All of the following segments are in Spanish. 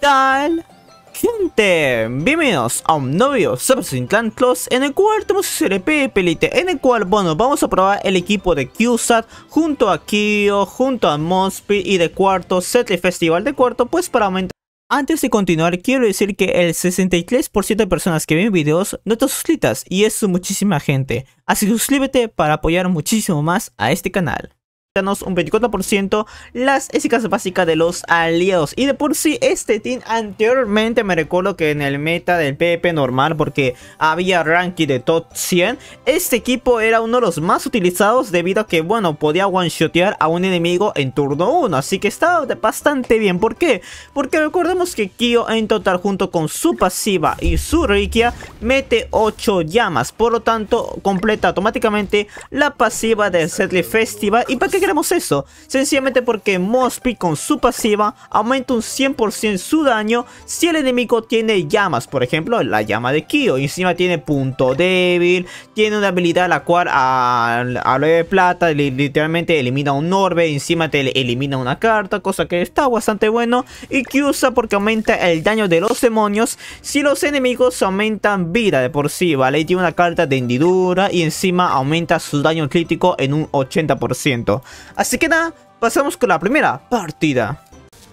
tal? Gente, bienvenidos a un nuevo sobre Clan Close en el cual tenemos CRP Pelite en el cual, bueno, vamos a probar el equipo de QSAT junto a Kyo, junto a Mosby y de cuarto, Setley Festival de cuarto, pues para aumentar antes de continuar, quiero decir que el 63% de personas que ven videos no están suscritas y eso muchísima gente. Así que suscríbete para apoyar muchísimo más a este canal un 24% las éxicas básicas de los aliados. Y de por sí, este team anteriormente me recuerdo que en el meta del PvP normal, porque había ranking de top 100, este equipo era uno de los más utilizados debido a que, bueno, podía one-shotear a un enemigo en turno 1. Así que estaba bastante bien. ¿Por qué? Porque recordemos que Kyo en total junto con su pasiva y su Rikia mete 8 llamas. Por lo tanto, completa automáticamente la pasiva del Setley Festival. ¿Y para queremos eso? Sencillamente porque Mosby con su pasiva aumenta un 100% su daño si el enemigo tiene llamas. Por ejemplo, la llama de Kyo. Encima tiene punto débil. Tiene una habilidad la cual a, a de plata literalmente elimina un orbe. Encima te elimina una carta. Cosa que está bastante bueno. Y que usa porque aumenta el daño de los demonios si los enemigos aumentan vida de por sí. ¿Vale? Y tiene una carta de hendidura. Y encima aumenta su daño crítico en un 80%. Así que nada, pasamos con la primera partida.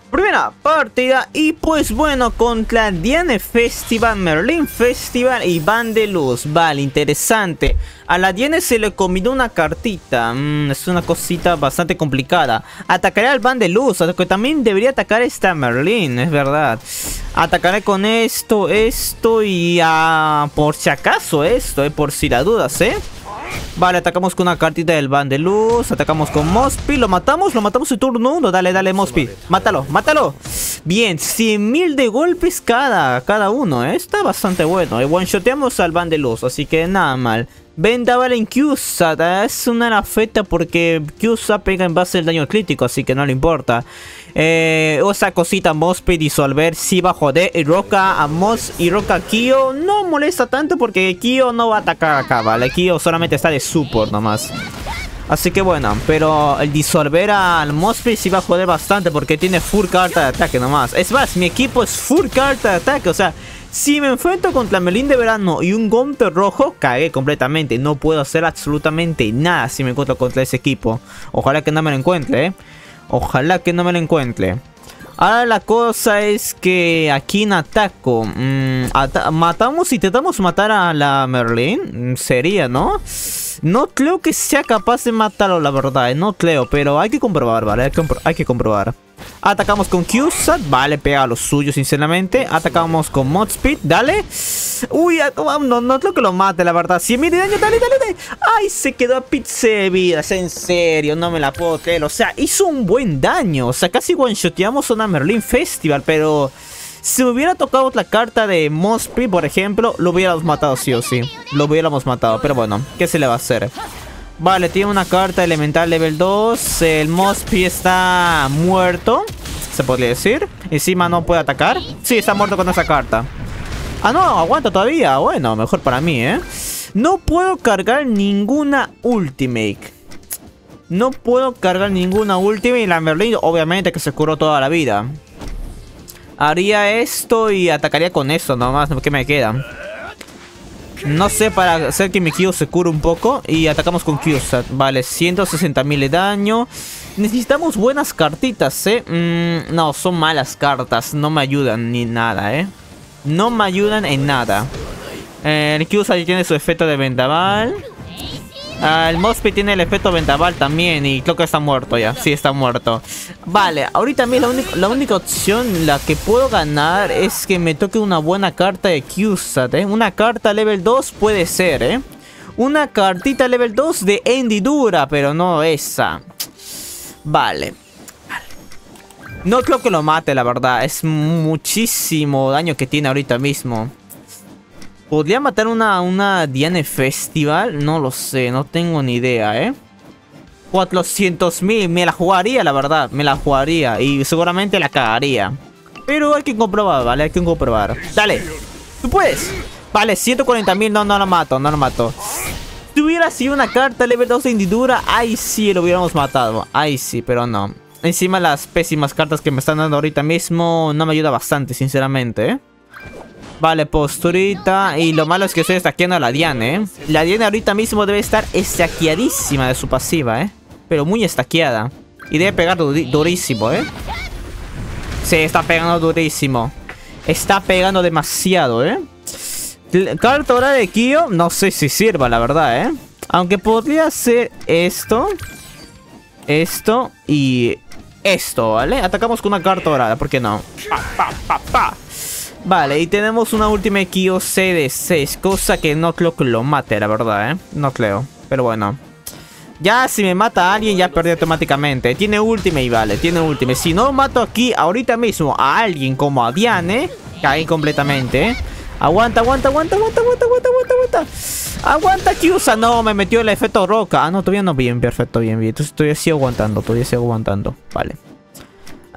Primera partida y pues bueno contra Diane Festival, Merlin Festival y Van de Luz. Vale, interesante. A la Diane se le combinó una cartita. Mm, Es una cosita bastante complicada. Atacaré al Van de Luz Aunque también debería atacar esta Merlin, es verdad. Atacaré con esto, esto y a... Por si acaso esto, eh, por si la dudas, eh Vale, atacamos con una cartita del Van de Luz. Atacamos con Mospi. ¿Lo matamos? ¿Lo matamos en turno 1? Dale, dale, Mospi. Mátalo, mátalo. Bien, 100.000 de golpes cada, cada uno. ¿eh? Está bastante bueno. Y one-shoteamos al Van de Luz. Así que nada mal. Vendaval en QSAT. ¿eh? Es una lafeta porque QSAT pega en base al daño crítico. Así que no le importa. Eh, esa cosita Mospe disolver si va a joder. Y Roca a Mos y Roca Kyo no molesta tanto porque Kyo no va a atacar acá, ¿vale? Kyo solamente está de support nomás. Así que bueno, pero el disolver al Mospe sí va a joder bastante porque tiene full carta de ataque nomás. Es más, mi equipo es full carta de ataque, o sea... Si me enfrento contra Melín de Verano y un Gonter rojo, cagué completamente. No puedo hacer absolutamente nada si me encuentro contra ese equipo. Ojalá que no me lo encuentre, ¿eh? Ojalá que no me lo encuentre. Ahora la cosa es que aquí en Ataco mm, matamos y intentamos matar a la Merlin. Mm, sería, ¿no? No creo que sea capaz de matarlo, la verdad. No creo, pero hay que comprobar, ¿vale? hay que comprobar. Atacamos con QSAT, vale, pega a lo suyo sinceramente. Atacamos con Modspeed, dale. Uy, no, no creo que lo mate la verdad. 100 mil de daño, dale, dale, dale. Ay, se quedó a pizza de vidas, en serio, no me la puedo creer. O sea, hizo un buen daño. O sea, casi one-shoteamos una Merlin Festival, pero... Si hubiera tocado otra carta de Mosby, por ejemplo, lo hubiéramos matado sí o sí. Lo hubiéramos matado, pero bueno, ¿qué se le va a hacer? Vale, tiene una carta elemental level 2. El Mosby está muerto, se podría decir. Encima no puede atacar. Sí, está muerto con esa carta. Ah, no, aguanta todavía. Bueno, mejor para mí, ¿eh? No puedo cargar ninguna ultimate. No puedo cargar ninguna ultimate. Y la Merlin, obviamente, que se curó toda la vida. Haría esto y atacaría con esto nomás. ¿Qué me queda? No sé, para hacer que mi Kyo se cure un poco. Y atacamos con Kyosat. Vale, 160.000 de daño. Necesitamos buenas cartitas, ¿eh? Mm, no, son malas cartas. No me ayudan ni nada, ¿eh? No me ayudan en nada. Eh, el Kyosat tiene su efecto de vendaval. Ah, el Mosby tiene el efecto vendaval también y creo que está muerto ya. Sí, está muerto. Vale, ahorita a mí la, única opción, la que puedo ganar es que me toque una buena carta de QSAT, ¿eh? Una carta level 2 puede ser, ¿eh? Una cartita level 2 de hendidura, pero no esa. Vale. No creo que lo mate, la verdad. Es muchísimo daño que tiene ahorita mismo. ¿Podría matar una, una Diane Festival? No lo sé, no tengo ni idea, ¿eh? 400 mil, me la jugaría, la verdad, me la jugaría y seguramente la cagaría. Pero hay que comprobar, ¿vale? Hay que comprobar. Dale, tú puedes. Vale, 140 mil, no, no lo mato, no lo mato. Si hubiera sido una carta level 2 de hendidura, ahí sí lo hubiéramos matado. Ahí sí, pero no. Encima las pésimas cartas que me están dando ahorita mismo no me ayuda bastante, sinceramente, ¿eh? Vale, posturita. Y lo malo es que estoy estaqueando a la Diane, ¿eh? La Diane ahorita mismo debe estar estaqueadísima de su pasiva, ¿eh? Pero muy estaqueada. Y debe pegar durísimo, ¿eh? Sí, está pegando durísimo. Está pegando demasiado, ¿eh? Carta hora de Kyo, no sé si sirva, la verdad, ¿eh? Aunque podría ser esto. Esto y esto, ¿vale? Atacamos con una carta dorada, ¿por qué no? Vale, y tenemos una última Kyo C de 6, cosa que no creo que lo mate, la verdad, ¿eh? No creo, pero bueno. Ya si me mata a alguien ya perdí automáticamente. Tiene ultimate, vale, tiene ultimate. Si no mato aquí ahorita mismo a alguien como a Diane, cae completamente, ¿eh? Aguanta, aguanta, aguanta, aguanta, aguanta, aguanta, aguanta, aguanta. Aguanta, Kyusa. No, me metió el efecto roca. Ah, no, todavía no. Bien, perfecto, bien, bien. Entonces todavía sigo aguantando, todavía sigo aguantando. Vale.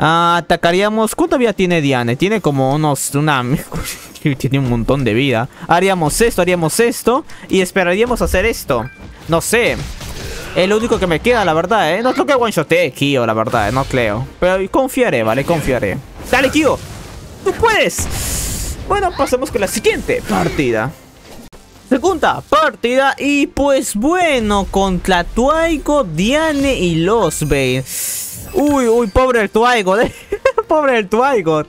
Atacaríamos... ¿Cuánto vida tiene Diane? Tiene como unos... Una... tiene un montón de vida. Haríamos esto, haríamos esto. Y esperaríamos hacer esto. No sé. Es lo único que me queda, la verdad, ¿eh? No creo que one shotee Kyo, la verdad. No creo. Pero confiaré, ¿vale? Confiaré. ¡Dale, Kyo! ¡Tú puedes! Bueno, pasemos con la siguiente partida. Segunda partida y pues bueno, contra Tuaigo, Diane y los Bane. Uy, uy, pobre el Tuaigo, pobre el Tuaigo.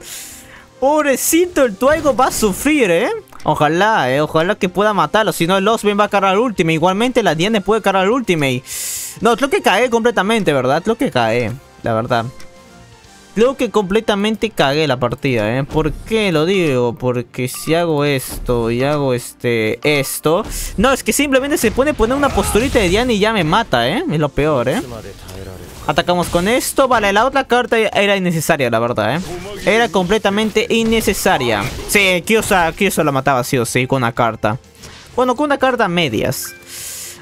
Pobrecito el Tuaigo va a sufrir, ¿eh? Ojalá, eh, ojalá que pueda matarlo. Si no, el Osben va a cargar al Ultimate. Igualmente la Diane puede cargar al Ultimate. No, creo que cae completamente, ¿verdad? Creo que cae, la verdad. Creo que completamente cagué la partida, ¿eh? ¿Por qué lo digo? Porque si hago esto y hago este... Esto... No, es que simplemente se puede poner una posturita de Diane y ya me mata, ¿eh? Es lo peor, ¿eh? Atacamos con esto. Vale, la otra carta era innecesaria, la verdad, ¿eh? Era completamente innecesaria. Sí, Kyosa, Kyosa la mataba sí o sí con una carta. Bueno, con una carta medias.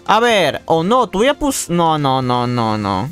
A ver, o no, ya pus... No, no, no, no, no.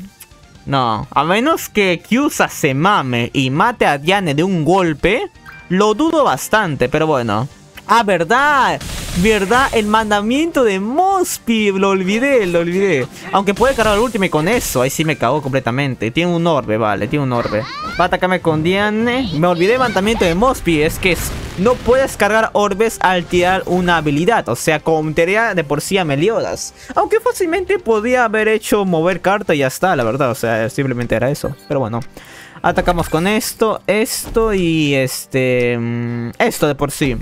No, a menos que Kyosa se mame y mate a Diane de un golpe, lo dudo bastante, pero bueno. Ah, verdad. ¿Verdad? El mandamiento de Mospi. Lo olvidé, lo olvidé. Aunque puede cargar el último y con eso. Ahí sí me cagó completamente. Tiene un orbe, vale. Tiene un orbe. Va a atacarme con Diane. Me olvidé el mandamiento de Mospi. Es que no puedes cargar orbes al tirar una habilidad. O sea, teoría de por sí a Meliodas. Aunque fácilmente podía haber hecho mover carta y ya está, la verdad. O sea, simplemente era eso. Pero bueno. Atacamos con esto, esto y este... Mm, esto de por sí.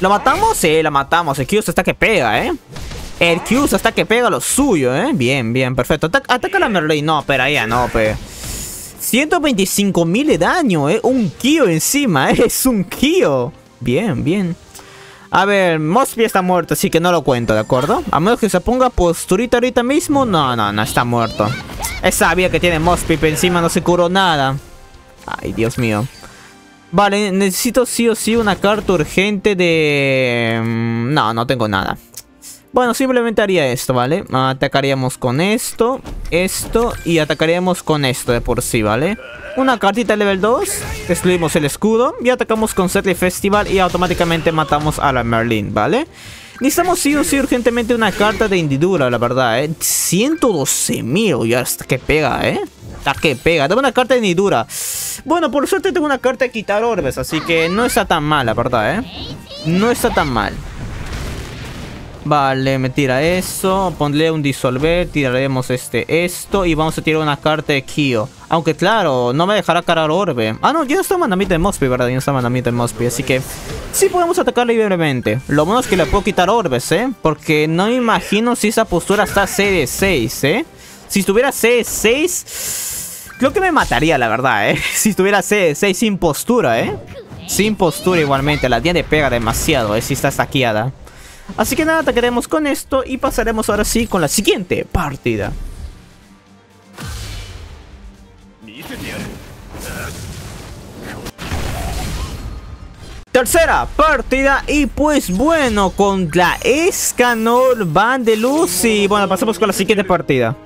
¿Lo matamos? Sí, lo matamos. El Q's está que pega, ¿eh? El Q's está que pega lo suyo, ¿eh? Bien, bien, perfecto. Ataca, la Merlin. No, pero ya no, pe. 125 mil de daño, ¿eh? Un Kyo encima, ¿eh? Es un Kyo. Bien, bien. A ver, Mosby está muerto, así que no lo cuento, ¿de acuerdo? A menos que se ponga posturita ahorita mismo. No, no, no, está muerto. Es sabía que tiene Mosby, pero encima no se curó nada. Ay, Dios mío. Vale, necesito sí o sí una carta urgente de... Mm, no, no tengo nada. Bueno, simplemente haría esto, ¿vale? Atacaríamos con esto, esto y atacaríamos con esto de por sí, ¿vale? Una cartita level 2, destruimos el escudo y atacamos con Setly Festival y automáticamente matamos a la Merlin, ¿vale? Necesitamos sí o sí urgentemente una carta de hendidura, la verdad, ¿eh? 112 mil, ya hasta que pega, ¿eh? Que pega, dame una carta de hendidura. Bueno, por suerte tengo una carta de quitar orbes, así que no está tan mal, la verdad, ¿eh? No está tan mal. Vale, me tira eso. Pondré un disolver. Tiraremos este, esto. Y vamos a tirar una carta de Kyo. Aunque claro, no me dejará cargar orbe. Ah, no, ya no está mandamiento de Mosby, ¿verdad? Ya no está mandamiento de Mosby. Así que sí podemos atacar libremente. Lo bueno es que le puedo quitar orbes, ¿eh? Porque no me imagino si esa postura está C6, ¿eh? Si estuviera C6... Creo que me mataría, la verdad, ¿eh? Si estuviera C6 sin postura, ¿eh? Sin postura igualmente. La tiene pega demasiado, ¿eh? Si está saqueada. Así que nada, atacaremos con esto y pasaremos ahora sí con la siguiente partida. Tercera partida y pues bueno, contra Escanor Van de Luz y bueno, pasamos con la siguiente partida.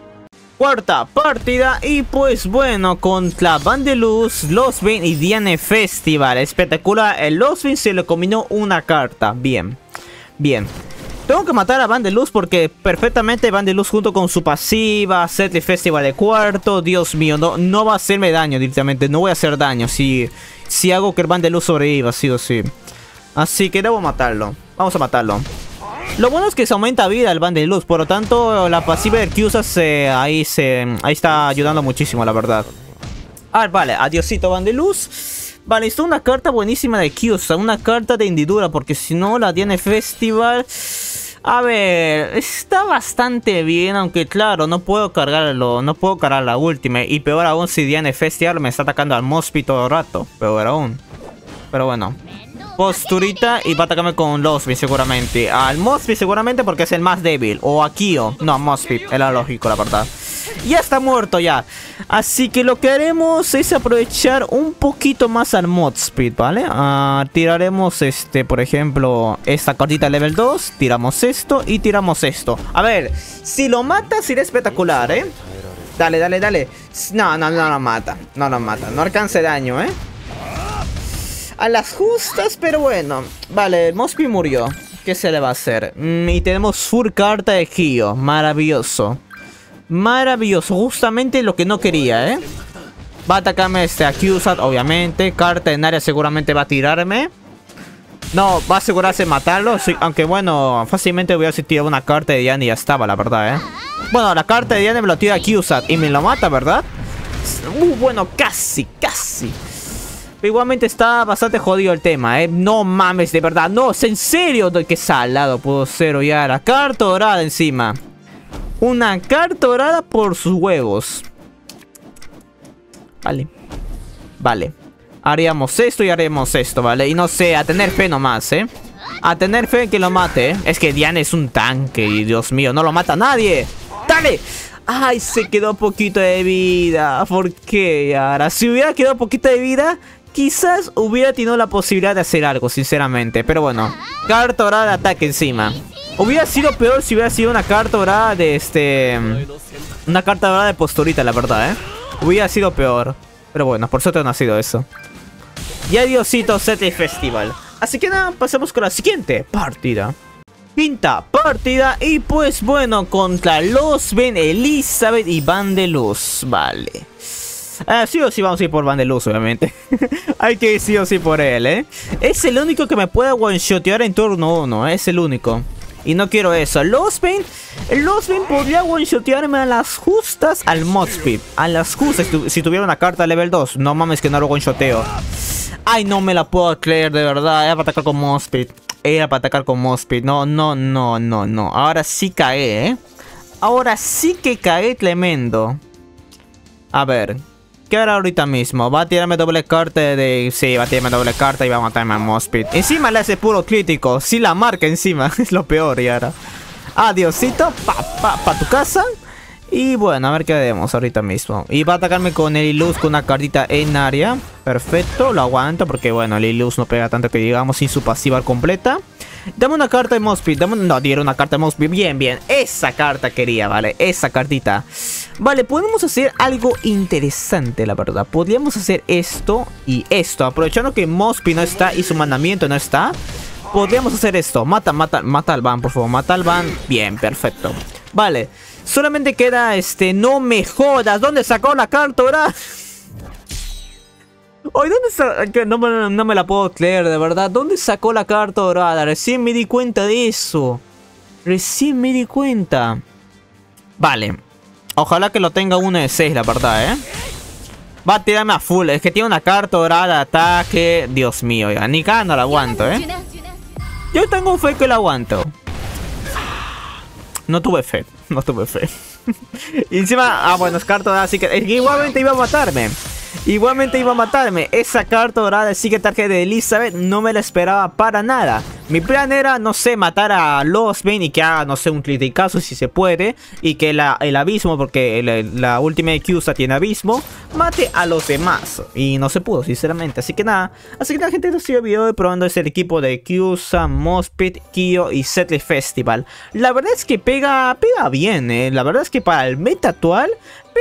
Cuarta partida y pues bueno, contra Van de Luz, Losbin y Diane Festival. Espectacular, el Losbin se le combinó una carta, bien. Bien. Tengo que matar a Van de Luz porque perfectamente Van de Luz junto con su pasiva, Setly Festival de cuarto, Dios mío, no, no va a hacerme daño directamente, no voy a hacer daño si, si hago que el Van de Luz sobreviva, sí o sí. Así que debo matarlo, vamos a matarlo. Lo bueno es que se aumenta vida el Van de Luz, por lo tanto la pasiva de Kyusa ahí, se, ahí está ayudando muchísimo, la verdad. Ah, vale, adiosito Van de Luz. Vale, esto es una carta buenísima de Kyusa, una carta de hendidura, porque si no la tiene Festival... A ver, está bastante bien, aunque claro, no puedo cargarlo, no puedo cargar la última. Y peor aún si Diane Festival me está atacando al Mospi todo el rato, peor aún. Pero bueno. Posturita y va atacarme con Losby seguramente. Al Mosby seguramente porque es el más débil. O a Kyo. No, Mosby, era lógico la verdad ya está muerto ya. Así que lo que haremos es aprovechar un poquito más al mod speed, ¿vale? Ah, tiraremos este, por ejemplo, esta cartita level 2, tiramos esto y tiramos esto. A ver, si lo mata sería espectacular, ¿eh? Dale, dale, dale. No, no, no lo mata. No lo mata. No alcance daño, ¿eh? A las justas, pero bueno. Vale, Mosby murió. ¿Qué se le va a hacer? Mm, y tenemos full carta de Gio. Maravilloso. Maravilloso, justamente lo que no quería, ¿eh? Va a atacarme este Accusat, obviamente. Carta en área seguramente va a tirarme. No, va a asegurarse matarlo. aunque bueno, fácilmente voy a tirar una carta de Diane y ya estaba, la verdad, ¿eh? Bueno, la carta de Diane me lo tira Accusat y me lo mata, ¿verdad? Uh, bueno, casi, casi. Pero igualmente está bastante jodido el tema, ¿eh? No mames, de verdad. No, es en serio que salado puedo ser, ya. La carta dorada encima. Una carta dorada por sus huevos. Vale. Vale. Haríamos esto y haremos esto, ¿vale? Y no sé, a tener fe nomás, ¿eh? A tener fe en que lo mate, ¿eh? Es que Diane es un tanque y Dios mío, no lo mata nadie. ¡Dale! ¡Ay, se quedó poquito de vida! ¿Por qué ahora? Si hubiera quedado poquito de vida, quizás hubiera tenido la posibilidad de hacer algo, sinceramente. Pero bueno, carta dorada de ataque encima. Hubiera sido peor si hubiera sido una carta dorada de este... Una carta dorada de posturita, la verdad, ¿eh? Hubiera sido peor. Pero bueno, por suerte no ha sido eso. Y adiosito Sete Festival. Así que nada, pasemos con la siguiente partida. Quinta partida y pues bueno, contra los Ben Elizabeth y Van de Luz. Vale. Ah, sí o sí vamos a ir por Van de Luz, obviamente. Hay que ir sí o sí por él, ¿eh? Es el único que me puede one-shotear en turno 1, ¿eh? es el único. Y no quiero eso. Losbane, Losbane podría one-shotearme a las justas al Modspeed. A las justas si tuviera una carta level 2. No mames que no lo one-shoteo. Ay, no me la puedo creer, de verdad. Era para atacar con Modspeed. Era para atacar con Modspeed. No, no, no, no, no. Ahora sí cae, ¿eh? Ahora sí que cae tremendo. A ver, ¿Qué hará ahorita mismo? Va a tirarme doble carta de... Sí, va a tirarme doble carta y va a matarme a Mospit. Encima le hace puro crítico. Sí la marca encima. es lo peor y ahora. Adiosito. Pa, pa, pa tu casa. Y bueno, a ver qué haremos ahorita mismo. Y va a atacarme con el Ilus con una cartita en área. Perfecto, lo aguanto porque bueno, el Ilus no pega tanto que digamos sin su pasiva completa. Dame una carta de Mospit. Dame... No, dieron una carta de Mospit. Bien, bien. Esa carta quería, ¿vale? Esa cartita. Vale, podemos hacer algo interesante, la verdad. Podríamos hacer esto y esto. Aprovechando que Mospit no está y su mandamiento no está. Podríamos hacer esto. Mata, mata, mata al van, por favor. Mata al van. Bien, perfecto. Vale. Solamente queda este... No me jodas. ¿Dónde sacó la carta ahora? Oye, ¿dónde sacó? No, no, me la puedo creer, de verdad. ¿Dónde sacó la carta dorada? Recién me di cuenta de eso. Recién me di cuenta. Vale. Ojalá que lo tenga uno de 6, la verdad, ¿eh? Va a tirarme a full. Es que tiene una carta dorada ataque. Dios mío, ya. Ni cada no la aguanto, ¿eh? Yo tengo fe que la aguanto. No tuve fe. No tuve fe. y encima... Ah, bueno, es carta dorada, así que... igualmente iba a matarme. Igualmente iba a matarme. Esa carta dorada del Secret Target de Elizabeth no me la esperaba para nada. Mi plan era, no sé, matar a Losbane y que haga, no sé, un criticazo si se puede. Y que el abismo, porque la última Kyusa tiene abismo, mate a los demás. Y no se pudo, sinceramente. Así que nada. Así que la gente, este el video de probando ese equipo de Kyusa, Mospit, Kyo y Settle Festival. La verdad es que pega, pega bien, eh. La verdad es que para el meta actual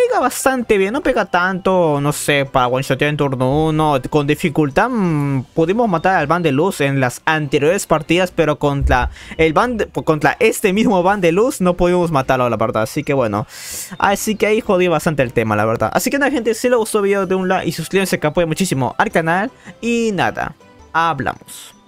pega bastante bien, no pega tanto, no sé, para one en turno 1. Con dificultad mm, pudimos matar al Van de Luz en las anteriores partidas, pero contra el band, contra este mismo Van de Luz no pudimos matarlo, la verdad. Así que bueno, así que ahí jodí bastante el tema, la verdad. Así que nada, gente, si les gustó el video de un like y suscríbanse que apoya muchísimo al canal. Y nada, hablamos.